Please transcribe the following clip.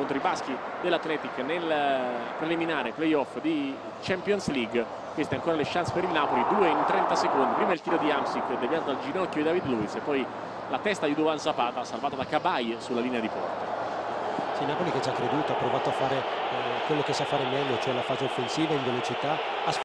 contro i baschi dell'Atletic nel eh, preliminare playoff di Champions League. Queste ancora le chance per il Napoli 2 in 30 secondi. Prima il tiro di Amsic deviato dal ginocchio di David Luiz e poi la testa di Duvan Zapata salvata da Cabai sulla linea di porta. Sì, Napoli che ci ha creduto ha provato a fare eh, quello che sa fare meglio cioè la fase offensiva in velocità